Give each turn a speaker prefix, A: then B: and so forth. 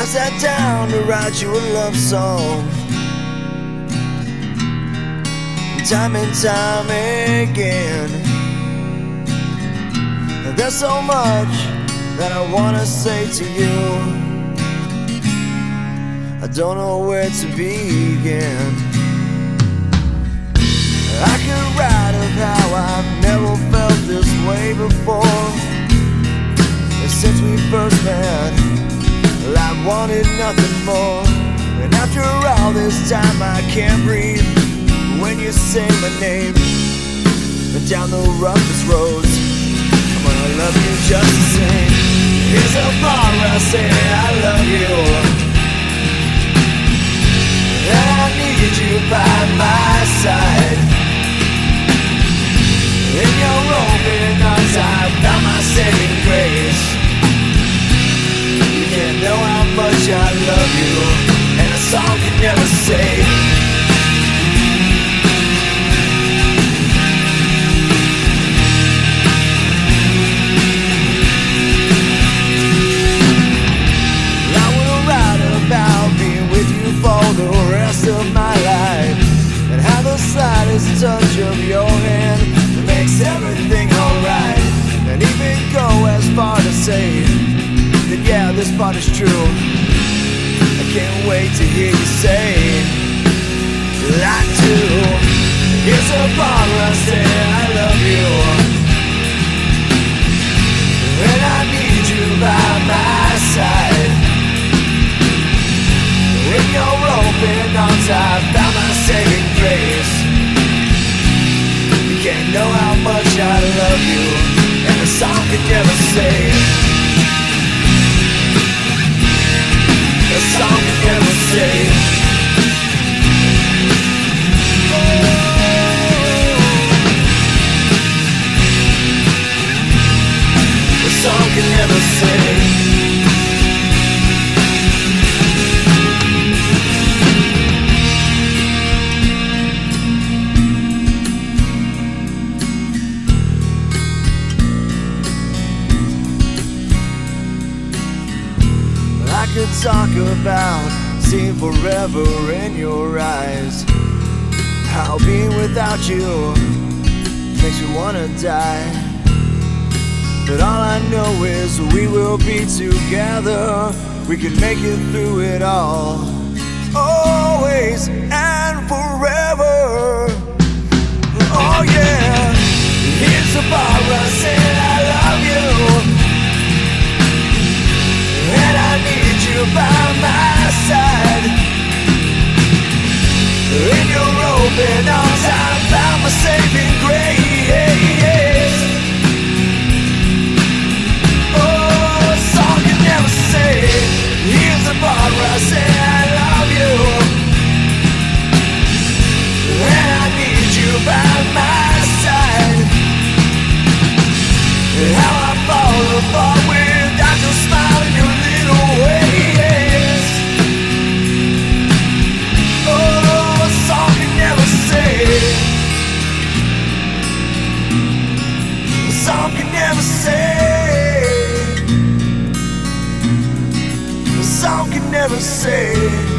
A: I sat down to write you a love song. Time and time again. There's so much that I wanna say to you. I don't know where to begin. I could write of how I've never felt this way before. Since we first met, well, I've wanted nothing more. And after all this time, I can't breathe when you say my name. Down the roughest roads, I'm gonna love you just the same. Here's a bar where I say I love you. I love you, and a song can never say. I write about being with you for the rest of my life, and how the slightest touch of your hand makes everything alright. And even go as far to say that yeah, this part is true. Can't wait to hear you say I do. Here's a where I say I love you, and I need you by my side. In your open arms, I found talk about seeing forever in your eyes. How being without you makes me wanna die. But all I know is we will be together. We can make it through it all. Always and forever. Say.